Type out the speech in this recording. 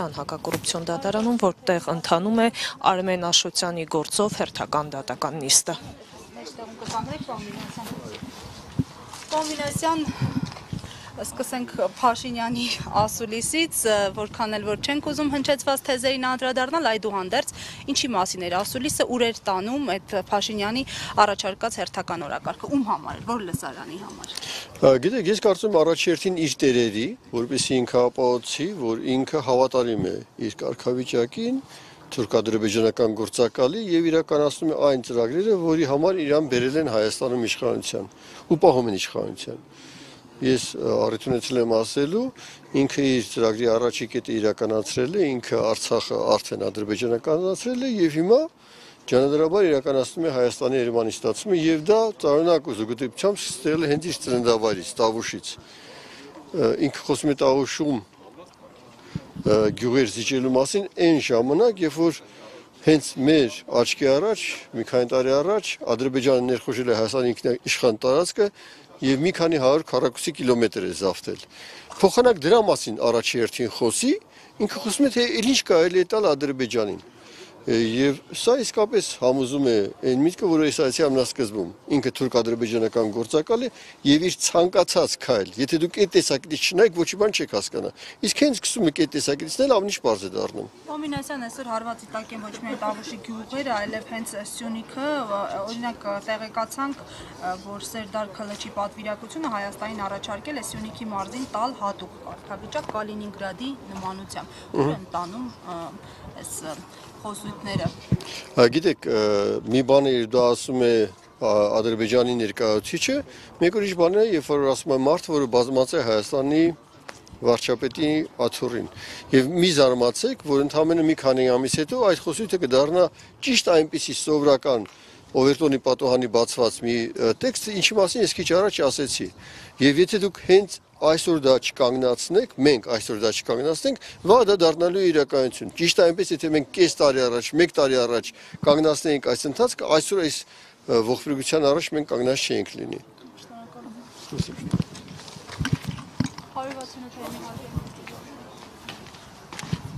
Ան հակակոռուպցիոն դատարանում, որտեղ ընթանում է Արմեն Աշոտյանի գործով հերթական դատական նիստը։ Մեջտեղում կկանգնեք Պոմինասյան։ Պոմինասյան սկսենք Փաշինյանի ասուլիսից, որքան էլ որ չենք ուզում հնչեցված թեզերին անդրադառնալ, այդուհանդերձ ինչի մասին էր ասուլիսը, ուր էր տանում այդ Փաշինյանի առաջարկած հերթական օրակարգը, ում համար, որ լսարանի համար։ Գիտեք, ես կարծում առաջերտին իր տերերի, որպեսի ինքը ապահոցի, որ ինքը հավատարիմ է իր կարգավիճակին, թուրքադրբեջանական գործակալի եւ իրականացնում է այն ծրագրերը, որի համար իրան բերել են Հայաստանում իշխանության ու պահում են իշխանության ես առիթունեցել եմ ասելու, ինքը իր ծրագրի առաջի կետը իրականացրել է, ինքը Արցախը արդեն ադրբեջանականացրել է եւ հիմա ջանադրաբար իրականացնում է Հայաստանի Երևանի ստացումը եւ դա ծառայնակ ու զուգտիպությամբ ստեղել հենց իր ծննդավայրից, Տավուշից։ Ինքը խոսում է Տավուշում գյուղեր զիջելու մասին այն ժամանակ, երբ որ հենց մեր աչքի առաջ մի քանի տարի առաջ Ադրբեջանը ներխուժել է Հայաստանի ինքնիշխան տարածքը եւ մի քանի 100 քառակուսի կիլոմետր է զավթել։ Փոխանակ դրա մասին առաջի հերթին խոսի, ինքը խոսում է թե ինչ կարելի է տալ Ադրբեջանին։ Եվ սա իսկապես համոզում է այն միտքը, որը ես ասացի ամնասկզբում։ Ինքը թուրք-ադրբեջանական գործակալ է եւ իր ցանկացած քայլ, եթե դուք այդ տեսակետից չնայեք, ոչի բան չեք հասկանա։ Իսկ հենց սկսում եք այդ տեսակետից նել ավելի պարզ է դառնում։ Պոմինասյան այսօր հարվածի տակ են ոչ միայն Տավուշի գյուղերը, այլև հենց Սյունիքը, օրինակ տեղեկացանք, որ Սերդար Քլչի պատվիրակությունը Հայաստանին առաջարկել է Սյունիքի մարզին տալ հատուկ կարգավիճակ Կալինինգրադի նմանությամբ։ Ուր են տանում այս խոսույթները։ Գիտեք, մի բան է դա ասում է Ադրբեջանի ներկայացուցիչը, մեկ ուրիշ բան է, երբ որ ասում է մարդ, որը բազմացել է Հայաստանի վարչապետի աթոռին։ Եվ մի զարմացեք, որ ընդամենը մի քանի ամիս հետո այդ խոսույթը կդառնա ճիշտ այնպիսի սովորական Օվերտոնի պատոհանի բացված մի տեքստ, ինչի մասին ես քիչ առաջ ասեցի։ Եվ եթե դուք հենց այսօր դա չկանգնացնենք, մենք այսօր դա չկանգնացնենք, վա դա դառնալու իրականություն։ Ճիշտ այնպես, եթե մենք կես տարի առաջ, 1 տարի առաջ կանգնացնեինք այս ընթացքը, այսօր այս ողբերգության առաջ մենք կանգնած չէինք լինի։ Շնորհակալ եմ։ 168-ը